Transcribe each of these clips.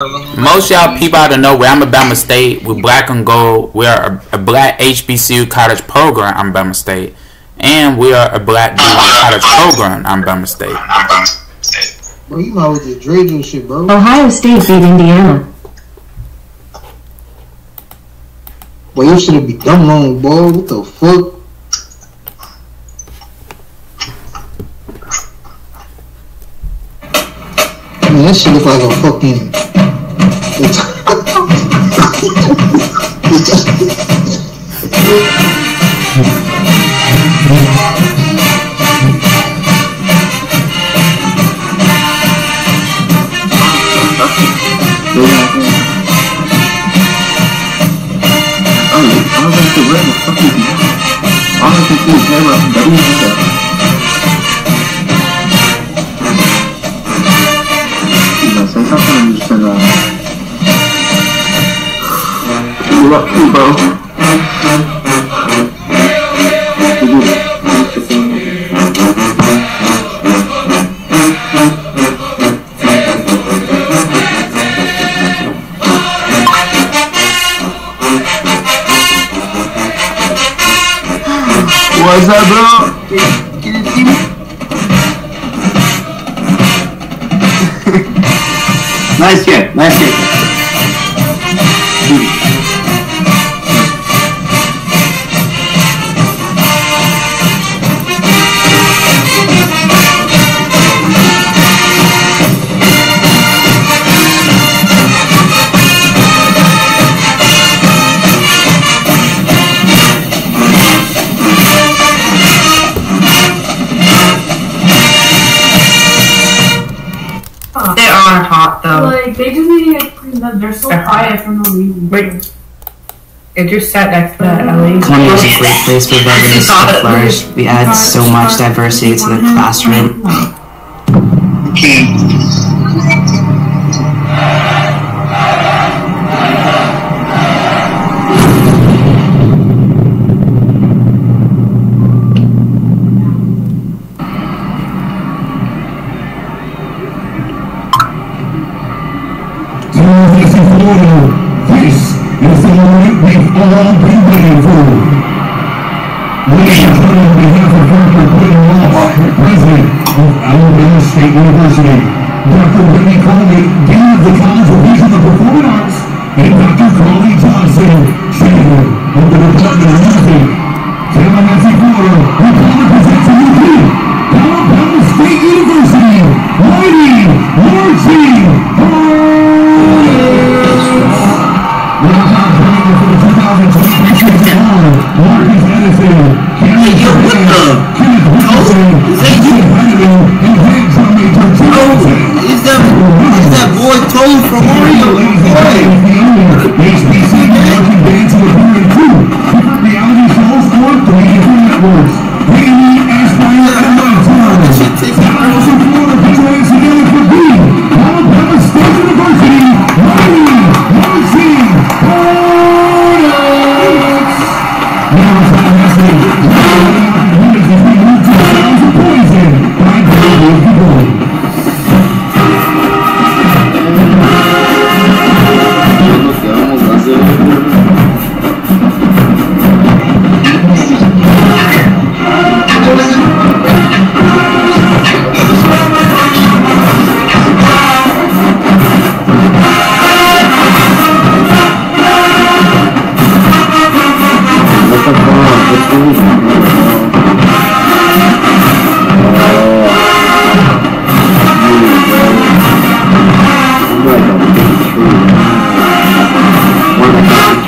Most y'all people ought to know where I'm Alabama State. We're black and gold. We are a, a black HBCU college program. I'm Alabama State, and we are a black D1 college program. I'm Alabama State. Bro, you might with the dreidel shit, bro. Ohio State beat Indiana. Boy, you should have been dumb long, boy. What the fuck? Man, that shit look like a fucking. I don't think the red the fuck Up too, bro. What's up, bro? nice kick, nice kick. Are hot though. Like they just need to get cleaned up. They're so They're quiet for no reason. Wait. It just sat next to that Ellie. Columbia is a great place for residents to flourish. We add so much diversity to the classroom. This moment we've all waiting for. Ladies and gentlemen, on behalf of Dr. Quinton Ross, President of Alabama State University, Dr. Coley, Dean of the College of Music and Performing Arts, and Dr. Carly Johnson, Chair of the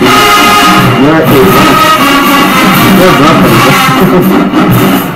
Não é que... Não é que...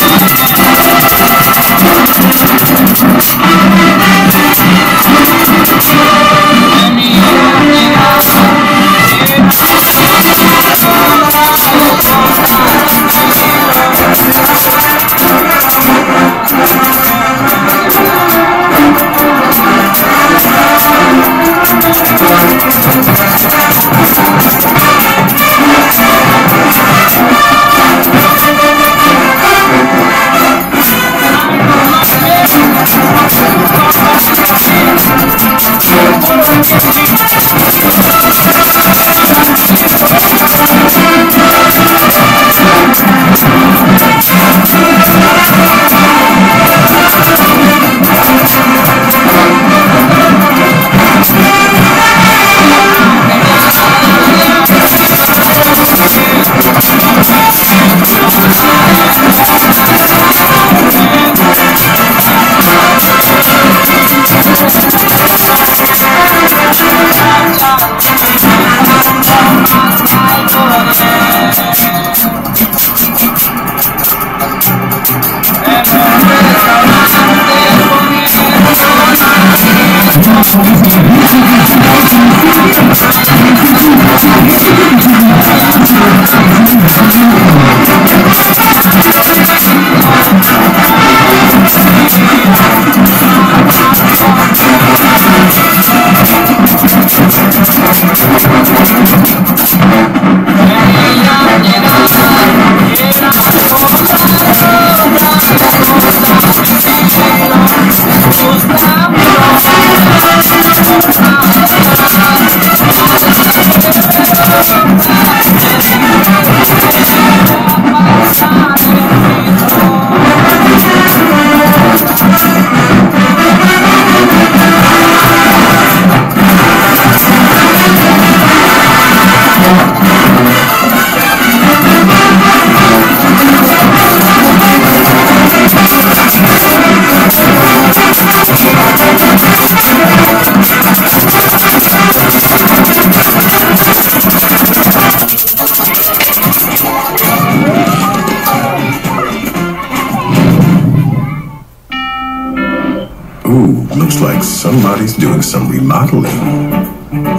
like somebody's doing some remodeling.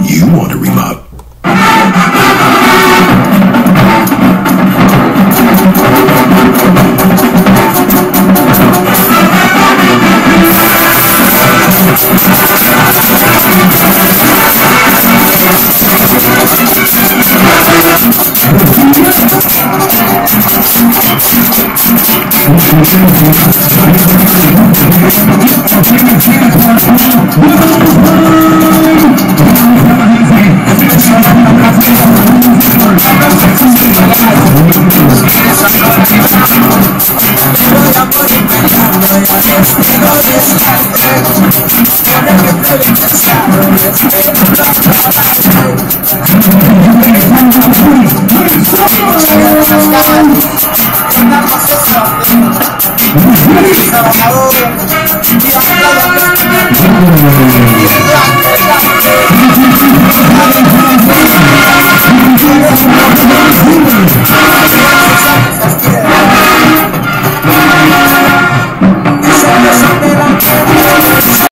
You want to remodel? Thank you. Thank you.